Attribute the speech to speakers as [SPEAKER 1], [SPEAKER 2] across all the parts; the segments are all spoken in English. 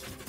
[SPEAKER 1] Yeah.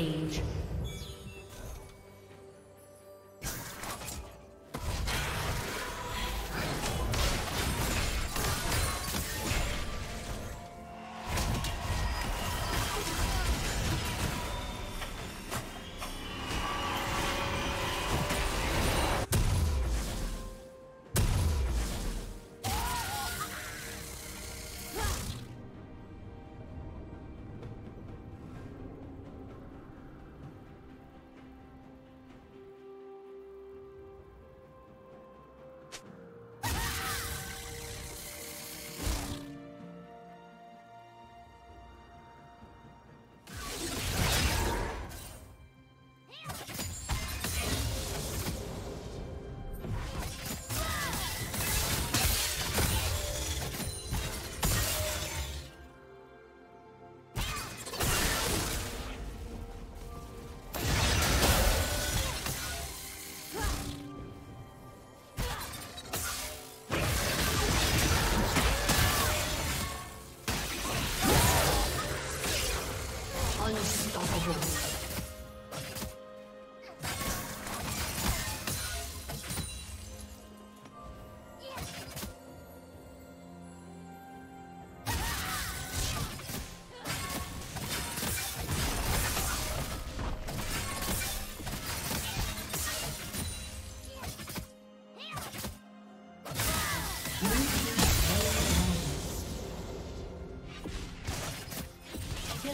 [SPEAKER 1] Rampage.